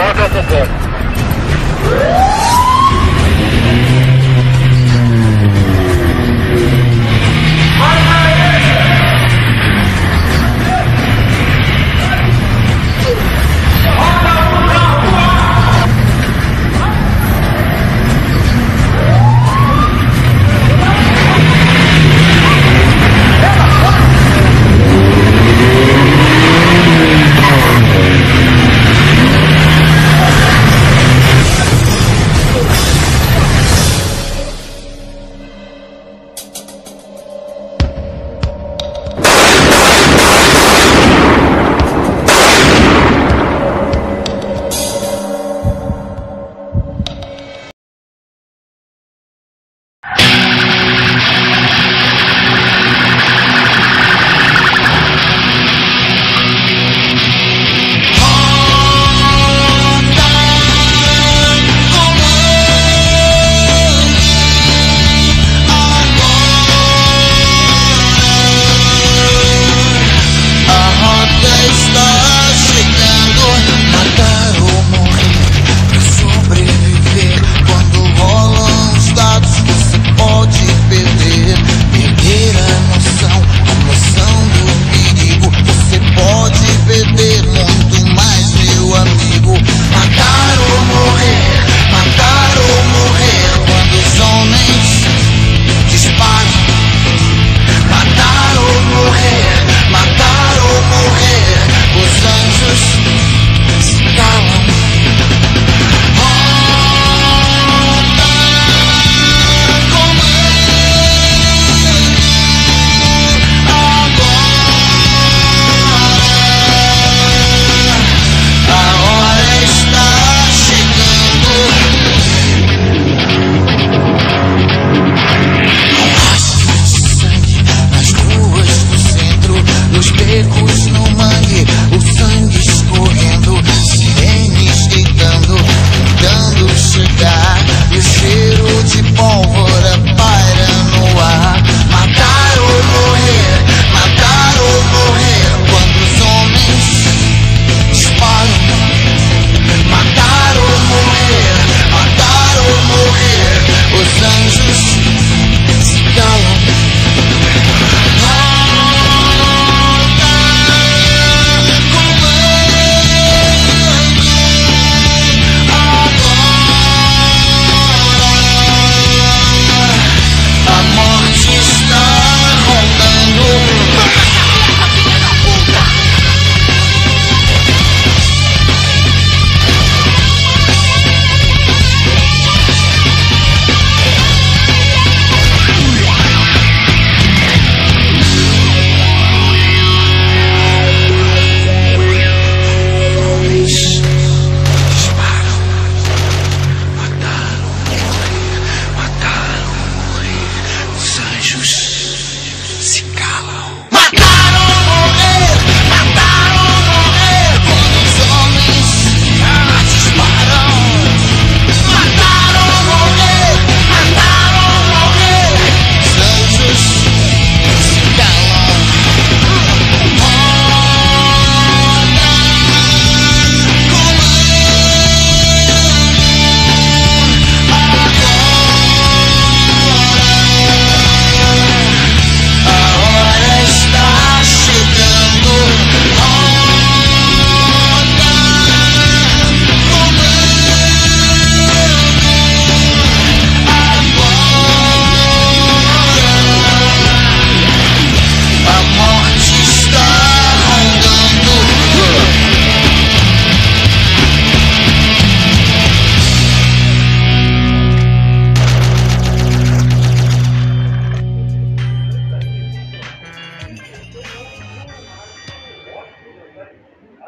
comando 7. Comando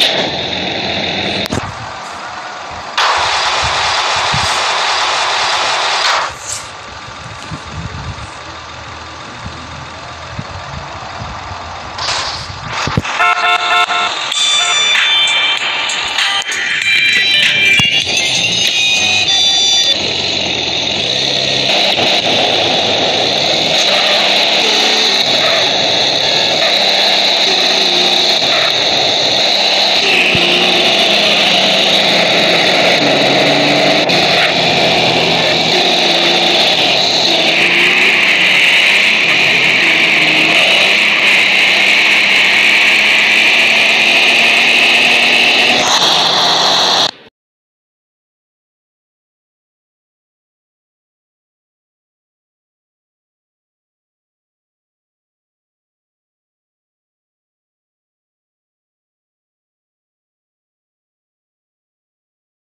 Yeah.